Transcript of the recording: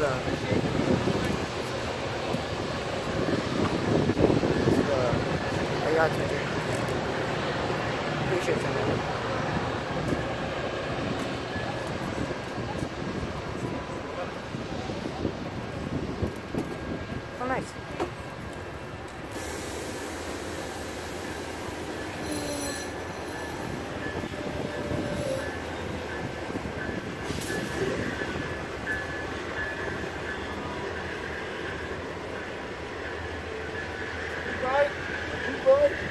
the, I got you. Appreciate you, man. Oh, nice. boy.